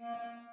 Mm-hmm.